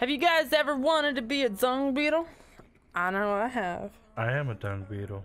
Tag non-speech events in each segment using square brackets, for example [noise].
Have you guys ever wanted to be a dung beetle? I know I have. I am a dung beetle.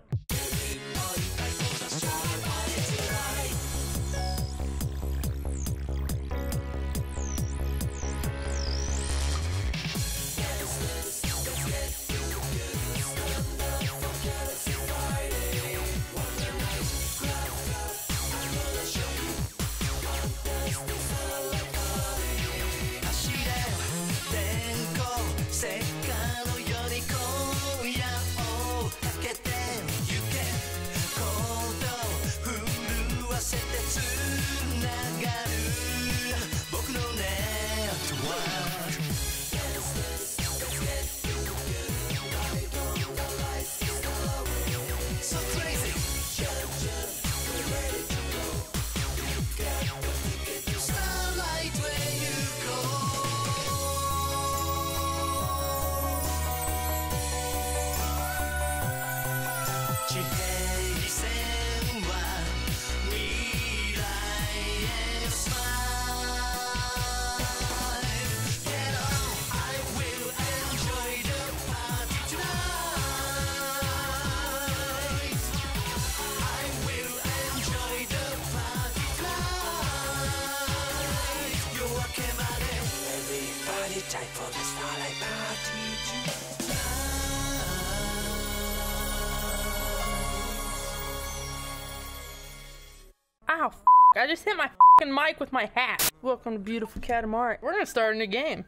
I just hit my fing mic with my hat. Welcome to Beautiful Katamari. We're gonna start a new game.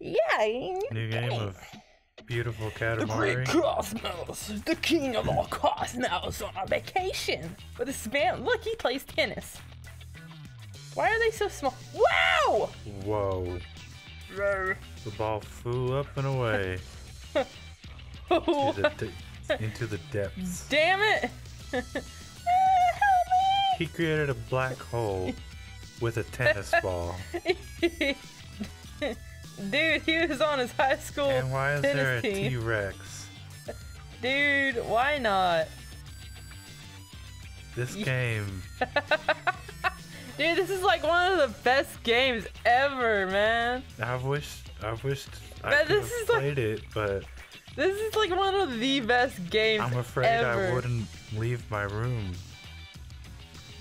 Yeah. New game of beautiful Katamari. The great Cosmos, the king of all cosmos on a vacation. But this man, look, he plays tennis. Why are they so small? Wow! Whoa. The ball flew up and away Oh, [laughs] to the into the depths. damn it! [laughs] He created a black hole with a tennis [laughs] ball. Dude, he was on his high school And why is there a team. T-Rex? Dude, why not? This [laughs] game, Dude, this is like one of the best games ever, man. I wish, I wished I Man, could this have is like- played it, but This is like one of the best games I'm afraid ever. I wouldn't leave my room.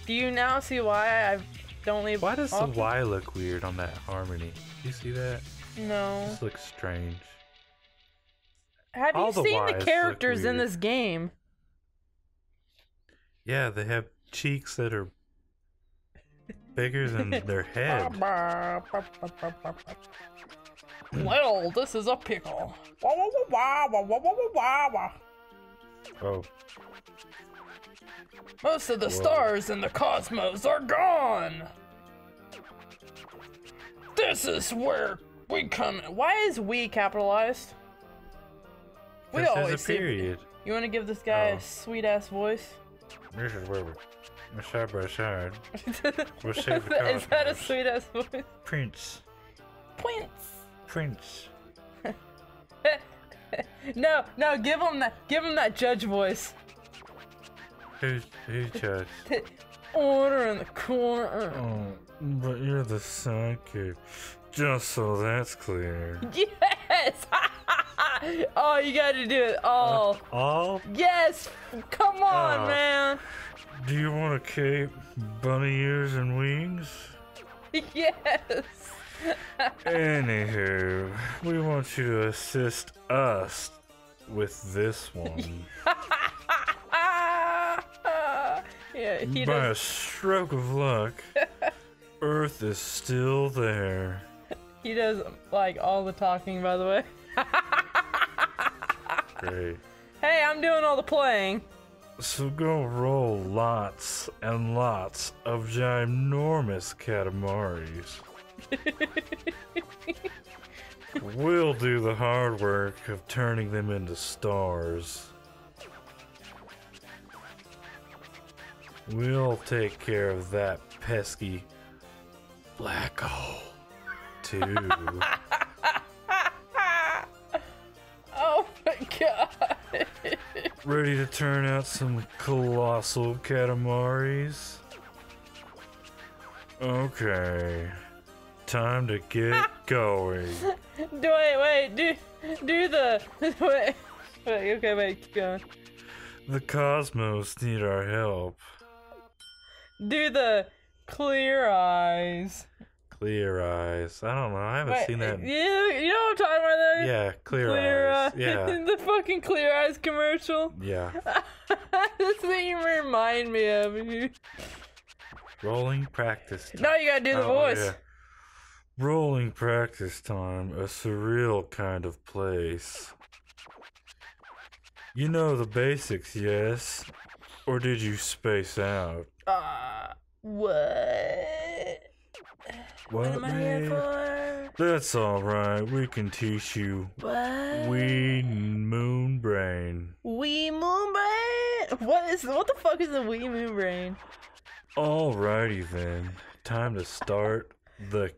Do you now see why I don't leave? Why does the? Y look weird on that harmony? Do you see that? No. This looks strange. Have all you the seen the Ys characters in this game? Yeah, they have cheeks that are bigger than [laughs] their head. Well, this is a pickle. Wah, oh. Most of the stars in the cosmos are gone. This is where we come. Why is we capitalized? We this always is a see- period. You want to give this guy Oh. a sweet ass voice? This is where we're side by side. We'll is save the that a sweet ass voice? Prince, Prince. Prince. [laughs] No, no, give him that. Give him that judge voice. Who's who's judge? [laughs] Order in the corner. Oh, but you're the sidekick. Just so that's clear. [laughs] Yes. [laughs] oh, you got to do it all. All? Yes. Come on, Oh. man. Do you want a cape, bunny ears, and wings? Yes. Anywho, we want you to assist us with this one. Yeah, he By a stroke of luck, [laughs] Earth is still there. He does like all the talking, by the way. [laughs] Great. Hey, I'm doing all the playing. So go roll lots and lots of ginormous katamaris. [laughs] we'll do the hard work of turning them into stars. We'll take care of that pesky black hole, too. [laughs] Oh my god. Ready to turn out some colossal katamaris? Okay. Time to get [laughs] going. Do wait, wait, do do the [laughs] wait, wait, okay, wait, keep going. The cosmos need our help. Do the clear eyes. Clear eyes. I don't know. I haven't Wait, seen that. in- Yeah, you know what I'm talking about there? Yeah, clear, Clear eyes. eyes. Yeah, [laughs] the fucking clear eyes commercial. yeah. [laughs] That's what you remind me of. [laughs] Rolling practice. time. Now you gotta do the Oh, voice. yeah. Rolling practice time, a surreal kind of place. You know the basics, yes? Or did you space out? Uh, what? What am I here for? That's alright, we can teach you. What? We moon brain. Wee moon brain? What is what the fuck is a wee moon brain? Alrighty then, time to start the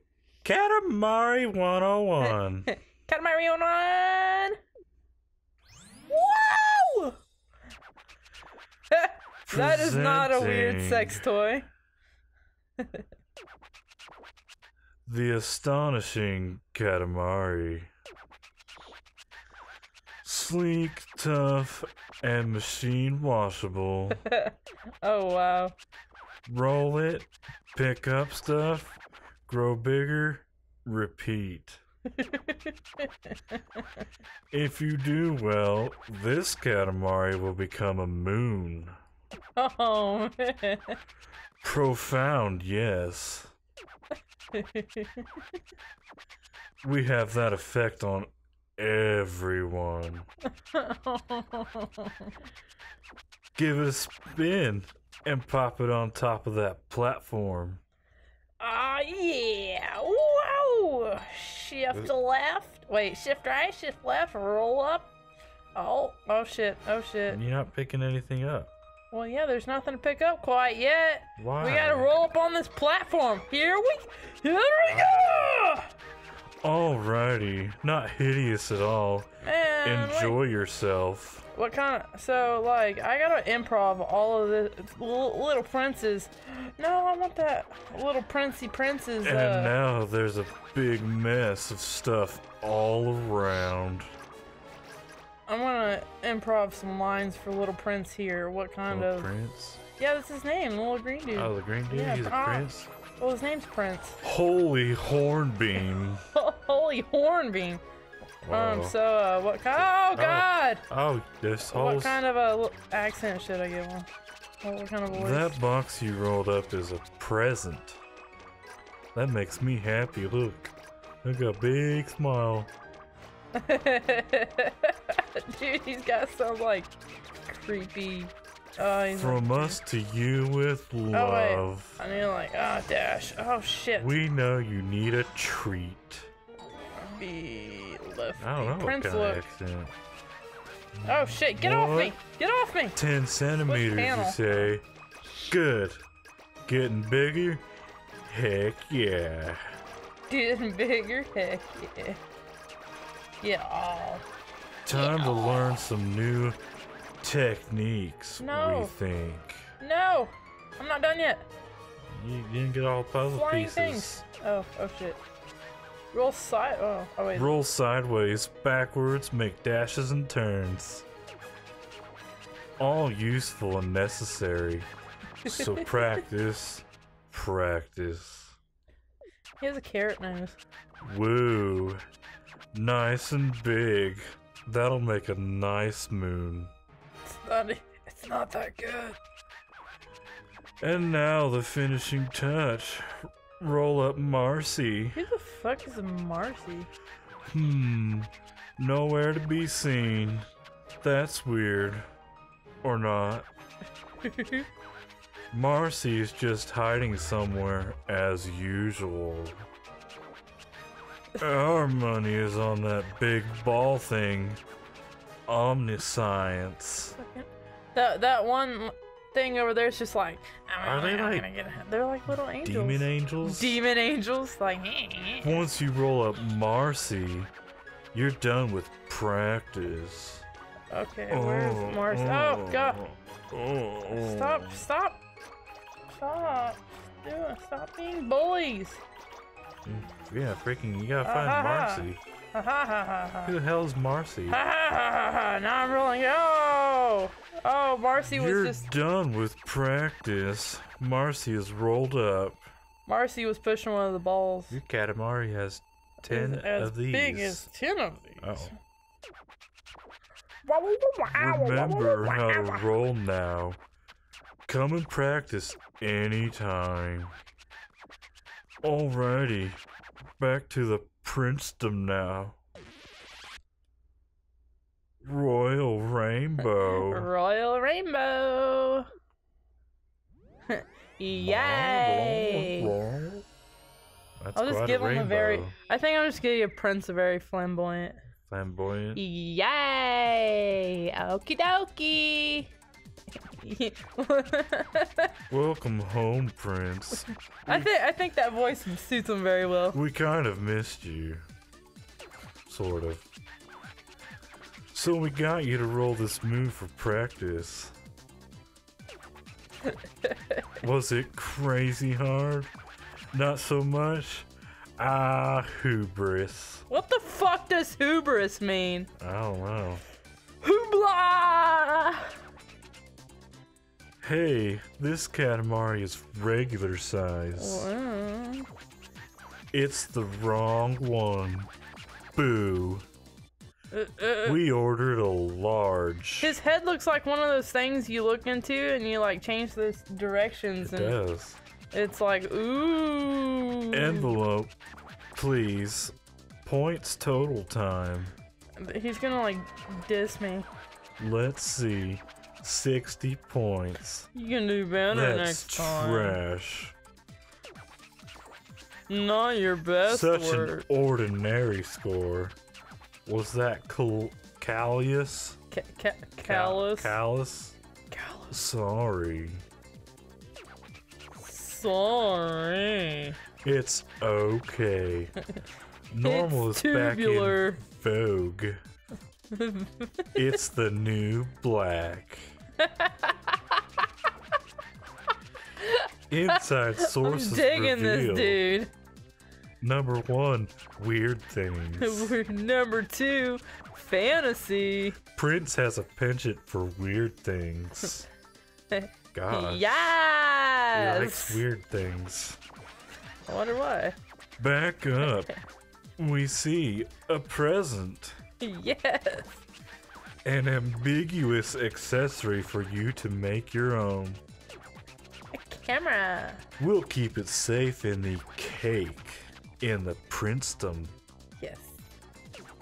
Katamari 101. Cut my real one. Whoa! [laughs] that is not a weird sex toy. The astonishing Katamari. Sleek, tough, and machine washable. [laughs] oh wow. Roll it, pick up stuff, grow bigger, repeat. [laughs] If you do well, this Katamari will become a moon. Oh man. Profound, yes. We have that effect on everyone. Give it a spin and pop it on top of that platform. Ah yeah. Whoa. Shift left. Wait, shift right, shift left, roll up. Oh, oh shit, oh shit. And you're not picking anything up. Well, yeah, there's nothing to pick up quite yet. Why? We gotta roll up on this platform. Here we, here we go. Alrighty. Not hideous at all. Man, like, Enjoy yourself. what kind of? So, like, I gotta improv all of the little, little princes. No, I want that little princey princes. And Uh, now there's a big mess of stuff all around. I'm gonna improv some lines for little prince here. What kind Little of? prince. Yeah, that's his name, the little green dude. Oh, the green dude? Yeah, He's a prince? Well, his name's Prince. Holy hornbeam. [laughs] Holy hornbeam. Um, so, uh, what kind? Oh, God! Oh, this whole What kind of a accent should I give him? What, what kind of voice? That box you rolled up is a present. That makes me happy. Look, got a big smile. [laughs] [laughs] Dude, he's got some like creepy. Oh, he's From like, us to you with Oh wait, love. I mean like ah dash. Oh shit. We know you need a treat. Be left. I don't know what Prince look. accent. Oh shit! Get off me! Get off me! 10 centimeters, you say? Good. Getting bigger? Heck yeah. Getting bigger. Heck yeah. Yeah. Time to learn some new techniques, No. we think. No! I'm not done yet. You didn't get all the puzzle Flying pieces. things. Oh, oh shit. Roll side. Oh, oh wait. Roll sideways, backwards, make dashes and turns. All useful and necessary. So [laughs] practice, practice. He has a carrot nose. Woo. Nice and big. That'll make a nice moon. It's not. It's not that good. And now the finishing touch. Roll up Marcy. Who the fuck is Marcy? Hmm. Nowhere to be seen. That's weird. Or not. [laughs] Marcy is just hiding somewhere as usual. Our money is on that big ball thing. Omniscience. that that one thing over there is just like. Are they I'm like gonna get- They're like little angels. Demon angels? Demon angels, like. Eh, eh, eh. Once you roll up Marcy, you're done with practice. Okay, where's oh, Marcy? Oh, oh god! Oh, oh. Stop! Stop! Stop! Do it! Stop being bullies! Mm. Yeah, freaking, you gotta find ha, ha. Marcy. Who the hell is Marcy? Ha ha ha ha ha. Now I'm rolling. Oh! Oh, Marcy was You're just. done with practice. Marcy is rolled up. Marcy was pushing one of the balls. Your Katamari has ten as of these. big as ten of these. Oh. Remember how to roll now. Come and practice anytime. Alrighty, back to the princedom now. Royal Rainbow. [laughs] Royal Rainbow. [laughs] Yay! That's I'll just give him a very. I think I'll just give you Prince a very flamboyant. flamboyant. Yay! Okie dokie. [laughs] Welcome home, Prince. I think I think that voice suits him very well. We kind of missed you. Sort of. So we got you to roll this move for practice. [laughs] Was it crazy hard? Not so much? Ah, hubris. What the fuck does hubris mean? I don't know. Hey, this Katamari is regular size. It's the wrong one. Boo. Uh, uh, We ordered a large. His head looks like one of those things you look into and you like change the directions It and does. it's like ooh. Envelope, please. Points total time. He's gonna like diss me. Let's see. 60 points. You can do better That's next time. trash. Not your best Such work. an ordinary score. Was that Cal- Callius? Ca- ca- Cal- callous. Callus? Sorry. Sorry. It's okay. [laughs] Normal it's is back in tubular. vogue. [laughs] it's the new black. Inside [laughs] sources. I'm digging reveal this dude. number one, weird things. [laughs] Number two, fantasy. Prince has a penchant for weird things. [laughs] Gosh, he likes weird things. I wonder why. Back up, we see a present, yes. An ambiguous accessory for you to make your own. A camera. We'll keep it safe in the cake in the princedom. Yes.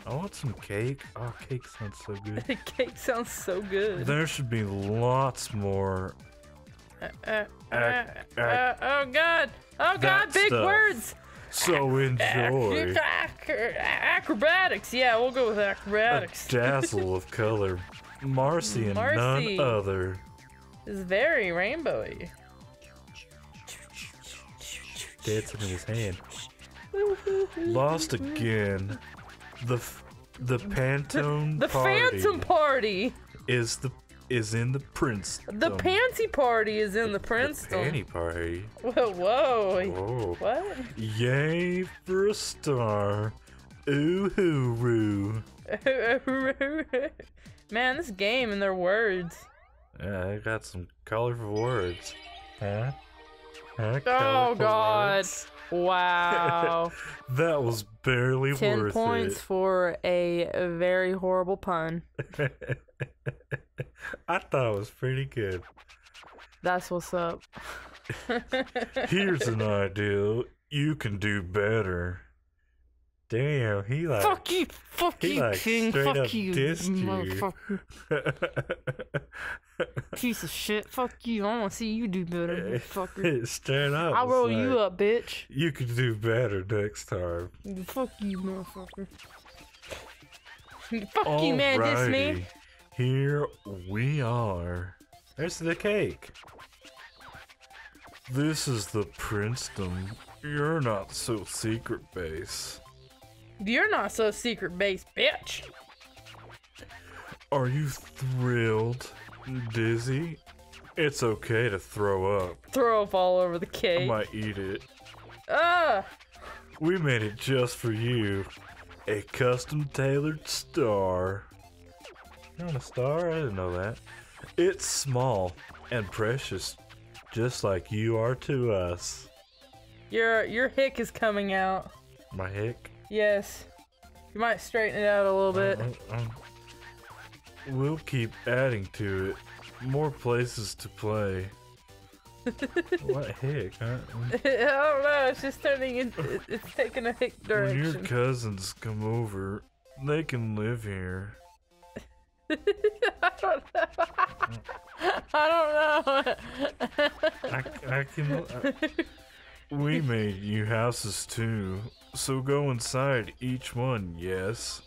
I want some cake. Oh, cake sounds so good. The [laughs] cake sounds so good. There should be lots more. Uh, uh, uh, uh, oh god. Oh god, big stuff. words. So enjoy Ac- Acrobatics. Yeah, we'll go with acrobatics. a dazzle of color. Marcy and Marcy. none other. It's very rainbowy. Dancing in his hand. Lost again. The f- the Pantone The party Phantom Party. is the is in the prince. The Pansy Party is in the princedom. panty party. Whoa, whoa. Whoa. What? Yay for a star. Ooh hooroo. [laughs] Man, this game and their words. Yeah, I got some colorful words. Huh? Huh? Oh god. words? Wow. [laughs] That was barely 10 worth points for a very horrible pun. [laughs] [laughs] I thought it was pretty good. That's what's up. [laughs] Here's an idea. You can do better. Damn, he like fuck you, fuck you, like King, fuck you, motherfucker, [laughs] piece of shit, fuck you. I want to see you do better, fucker. Straight up. I'll roll you up, bitch. You can do better next time. Fuck you, motherfucker. Fuck you, man, diss me. Alrighty, Here we are. There's the cake. This is the princedom. You're not so secret base. You're not so secret base, bitch. Are you thrilled? Dizzy? It's okay to throw up. Throw up all over the cake. I cake. might eat it. Ah! We made it just for you. A custom tailored star. You're on a star? I didn't know that. It's small and precious, just like you are to us. Your your hick is coming out. My hick. Yes. You might straighten it out a little bit. Uh, um, we'll keep adding to it. More places to play. [laughs] what hick? Huh? I don't know. It's just turning in. It's taking a hick When your cousins come over, they can live here. [laughs] I don't know. I. I, I can. uh, we made you houses too, so go inside each one. Yes.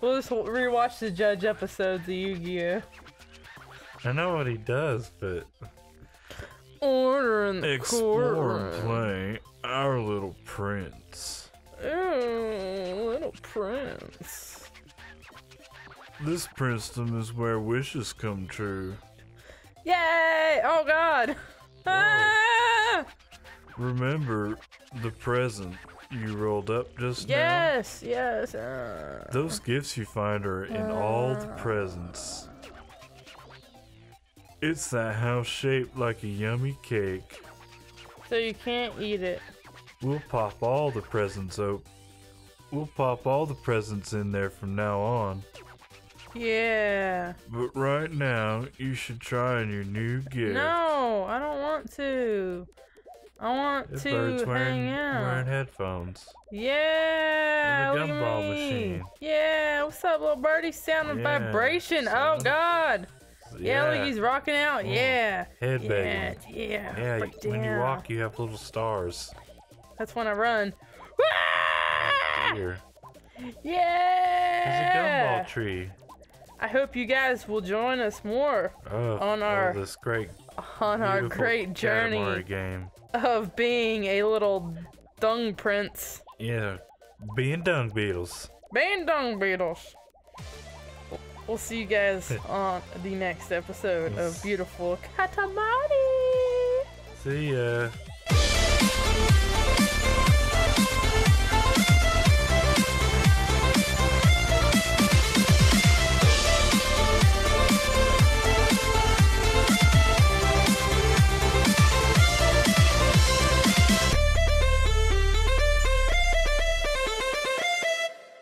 we'll just rewatch the Judge episodes of Yu-Gi-Oh. I know what he does, but Order in the explore and play our little prince. Ooh, little prince. This princedom is where wishes come true. Yay! Oh God! Ah! Remember the present you rolled up just now? Yes, yes. Uh, Those gifts you find are in all the presents. It's that house shaped like a yummy cake. so you can't eat it. We'll pop all the presents out. We'll pop all the presents in there from now on. Yeah. But right now, you should try on your new gift. No, I don't want to. I want This to bird's wearing, hang out. wearing headphones. Yeah. And a look at gumball machine. Yeah. What's up, little birdie? Sound and Yeah, vibration. Oh God. Yeah, look, he's rocking out. Oh, Yeah. head Yeah. Yeah. Yeah, when you walk, you have little stars. That's when I run. Ah! Here. There's a Yeah. gumball tree. I hope you guys will join us more Oh, On oh, our this great, on our great journey game. of being a little dung prince. Yeah, being dung beetles. Being dung beetles. We'll see you guys [laughs] on the next episode of Beautiful Katamari. See ya.